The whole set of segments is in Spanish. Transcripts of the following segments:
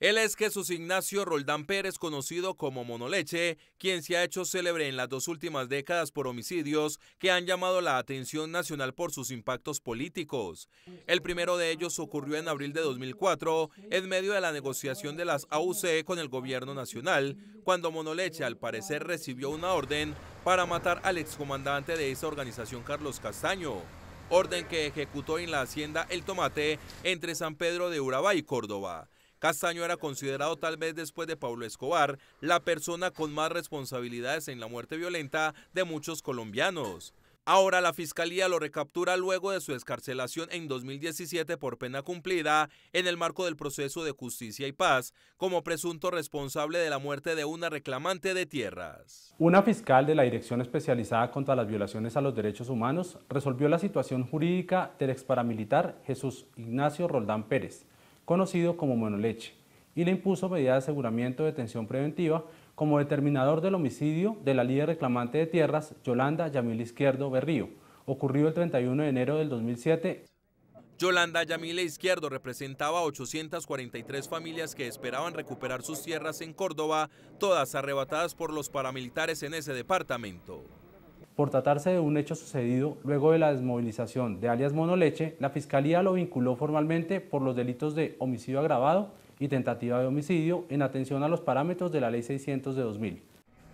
Él es Jesús Ignacio Roldán Pérez, conocido como Monoleche, quien se ha hecho célebre en las dos últimas décadas por homicidios que han llamado la atención nacional por sus impactos políticos. El primero de ellos ocurrió en abril de 2004, en medio de la negociación de las AUC con el gobierno nacional, cuando Monoleche al parecer recibió una orden para matar al excomandante de esa organización Carlos Castaño orden que ejecutó en la hacienda El Tomate entre San Pedro de Urabá y Córdoba. Castaño era considerado tal vez después de Pablo Escobar la persona con más responsabilidades en la muerte violenta de muchos colombianos. Ahora la fiscalía lo recaptura luego de su escarcelación en 2017 por pena cumplida en el marco del proceso de justicia y paz como presunto responsable de la muerte de una reclamante de tierras. Una fiscal de la Dirección Especializada contra las Violaciones a los Derechos Humanos resolvió la situación jurídica del ex paramilitar Jesús Ignacio Roldán Pérez, conocido como Monoleche, y le impuso medida de aseguramiento de detención preventiva como determinador del homicidio de la líder reclamante de tierras, Yolanda Yamil Izquierdo Berrío, ocurrido el 31 de enero del 2007 Yolanda Yamile Izquierdo representaba a 843 familias que esperaban recuperar sus tierras en Córdoba, todas arrebatadas por los paramilitares en ese departamento. Por tratarse de un hecho sucedido luego de la desmovilización de alias Monoleche, la Fiscalía lo vinculó formalmente por los delitos de homicidio agravado y tentativa de homicidio en atención a los parámetros de la Ley 600 de 2000.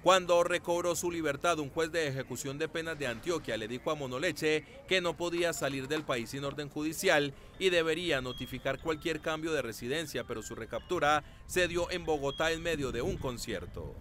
Cuando recobró su libertad, un juez de ejecución de penas de Antioquia le dijo a Monoleche que no podía salir del país sin orden judicial y debería notificar cualquier cambio de residencia, pero su recaptura se dio en Bogotá en medio de un concierto.